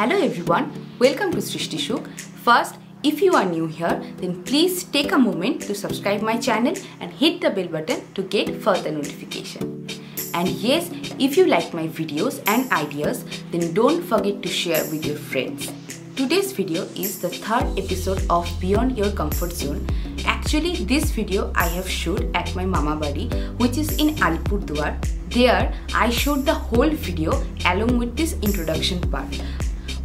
Hello everyone, welcome to Srishti Sukh. First, if you are new here, then please take a moment to subscribe my channel and hit the bell button to get further notification. And yes, if you like my videos and ideas, then don't forget to share with your friends. Today's video is the third episode of Beyond Your Comfort Zone. Actually, this video I have shot at my mama body, which is in Alipurduar. There, I showed the whole video along with this introduction part.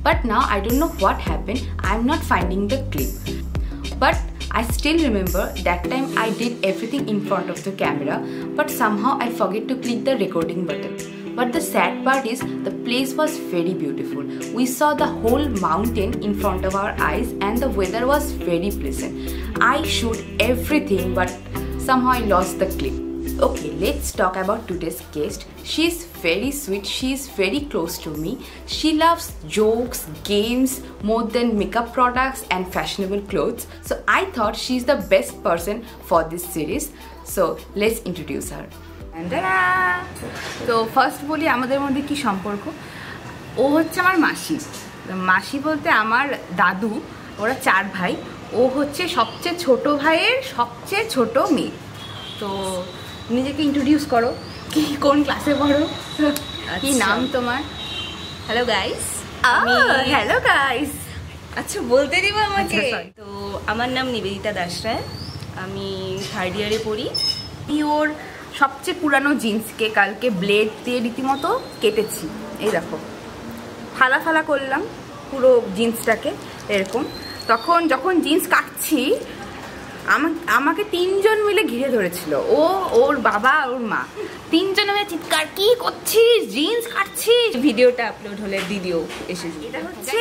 But now I don't know what happened. I'm not finding the clip. But I still remember that time I did everything in front of the camera, but somehow I forget to click the recording button. But the sad part is the place was very beautiful. We saw the whole mountain in front of our eyes and the weather was very pleasant. I shot everything but somehow I lost the clip. Okay, let's talk about today's guest. She's very sweet, she's very close to me. She loves jokes, games more than makeup products and fashionable clothes. So I thought she's the best person for this series. So let's introduce her. তো first বলি আমাদের মধ্যে কি সম্পর্ক ও হচ্ছে আমার মাসি মাসি বলতে আমার দাদু ওরা চার ভাই ও হচ্ছে সবচেয়ে ছোট ভাইয়ের সবচেয়ে ছোট মেয়ে তো নিজেকে ইন্ট্রোডিউস করো। কি কোন ক্লাসে পড়ো? কি আচ্ছা। নাম তোমার? হ্যালো গাইস হ্যালো গাইস আচ্ছা বলতে দিব আমাকে? আচ্ছা, তো আমার নাম নিবেদিতা দাস রায়। আমি থার্ড ইয়ারে পড়ি। আমি ওর সবচেয়ে পুরানো জিন্সকে কালকে ব্লেড দিয়ে রীতিমতো কেটেছি। এই দেখো। ফালা ফালা করলাম পুরো জিন্সটাকে এরকম। তখন যখন জিন্স কাটছি আমাকে তিনজন মিলে ঘিরে ধরেছিল। ও ওর বাবা ওর মা। তিনজন মিলে চিৎকার কি করছিস? জিন্স কাটছিস? ভিডিওটা আপলোড হলে দিদিও এসে এটা হচ্ছে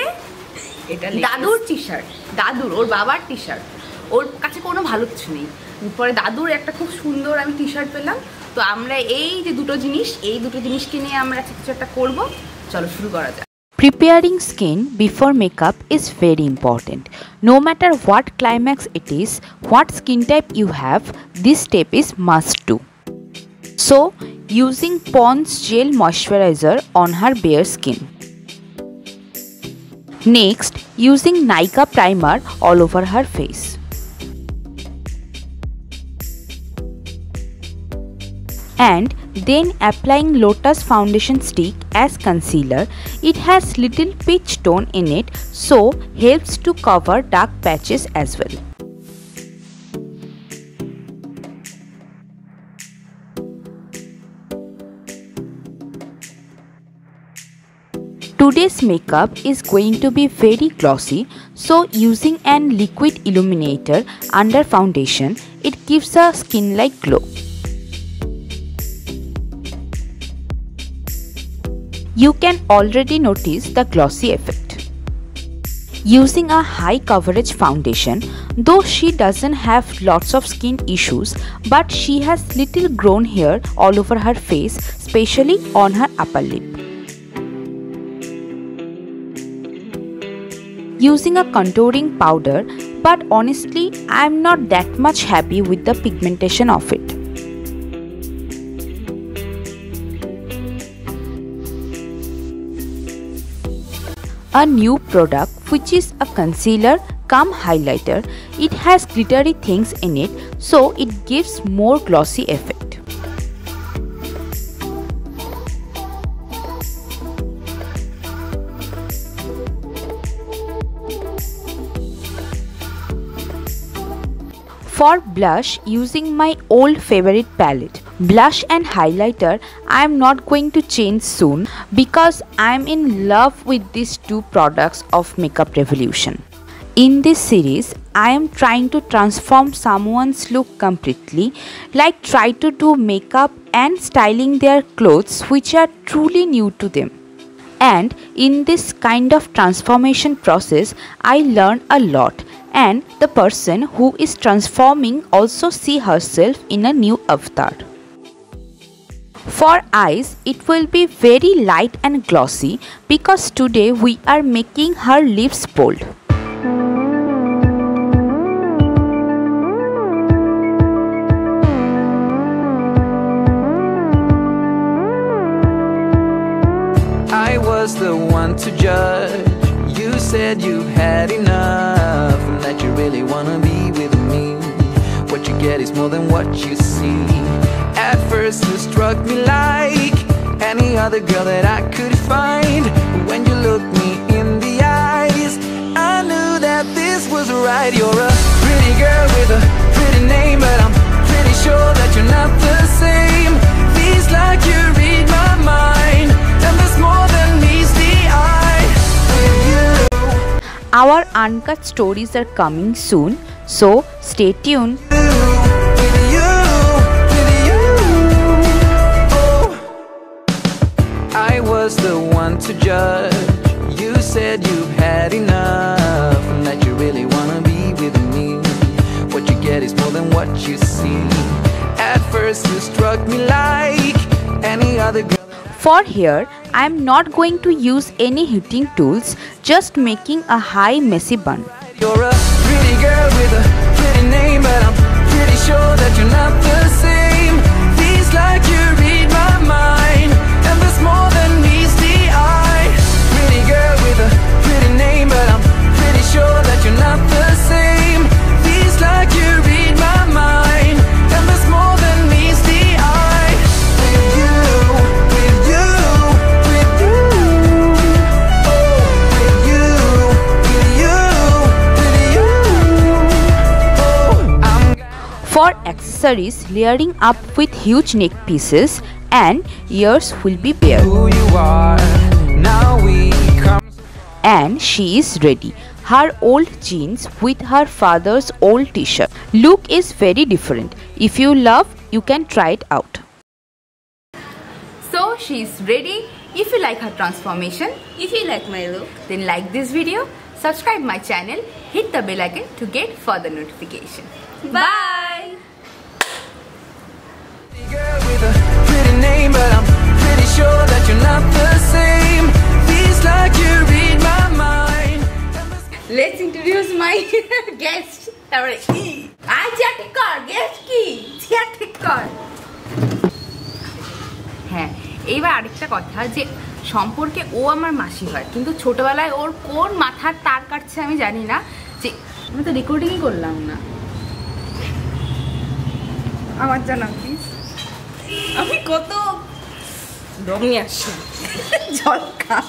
এটা দাদুর টি শার্ট দাদুর ওর বাবার টি শার্ট ওর কাছে কোনো ভালো কিছু নেই। পরে দাদুর একটা খুব সুন্দর আমি টি শার্ট পেলাম। তো আমরা এই যে দুটো জিনিস এই দুটো জিনিসকে নিয়ে আমরা কিছু একটা করব। চলো শুরু করা যাক। Preparing skin before makeup is very important. No matter what climax it is, what skin type you have, this step is must do. So, using Pond's Gel Moisturizer on her bare skin. Next, using Nykaa Primer all over her face. and then applying lotus foundation stick as concealer it has little peach tone in it so helps to cover dark patches as well. Today's makeup is going to be very glossy so using an liquid illuminator under foundation it gives a skin like glow you can already notice the glossy effect. Using a high coverage foundation, though she doesn't have lots of skin issues, but she has little grown hair all over her face, especially on her upper lip. Using a contouring powder, but honestly, I'm not that much happy with the pigmentation of it. A new product which is a concealer cum highlighter. It has glittery things in it so it gives more glossy effect. For blush using my old favorite palette blush and highlighter i am not going to change soon because i am in love with these two products of makeup revolution. In this series i am trying to transform someone's look completely like try to do makeup and styling their clothes which are truly new to them. And in this kind of transformation process i learn a lot. And the person who is transforming also see herself in a new avatar for eyes it will be very light and glossy because today we are making her lips bold I was the one to judge said you've had enough and that you really wanna be with me. What you get is more than what you see. At first, you struck me like any other girl that I could find. When you looked me in the eyes, I knew that this was right. You're a pretty girl with a pretty name, but I'm pretty sure that you're not the same. Feels like you read my mind, and there's more than meets the eye with you. Our uncut stories are coming soon, so stay tuned. Was the one to judge. You said you've had enough and that you really wanna be with me. What you get is more than what you see. At first, you struck me like any other girl. For here, I am not going to use any heating tools, just making a high messy bun. You're a pretty girl with a pretty name, but I'm pretty sure that you're not the same. Feels like you read my mind, and there's more For accessories, layering up with huge neck pieces and ears will be bare. who you are. Now we come. And she is ready. Her old jeans with her father's old t-shirt. Look is very different. If you love, you can try it out. So she is ready. If you like her transformation, If you like my look, then like this video, subscribe my channel, hit the bell icon to get further notification. bye! Girl Let's introduce my guest. তারপরে আই chair ঠিক কর guest কি? ঠিক কর হ্যাঁ এইবার আরেকটা কথা যে সম্পর্কে ও আমার মাসি হয়, কিন্তু ছোটবেলায় ওর কোন মাথার তার কাটছে আমি জানি না, যে আমি তো রেকর্ডিংই করলাম না। আমার জানা প্লিজ আমি কত 농약 씨. 절까.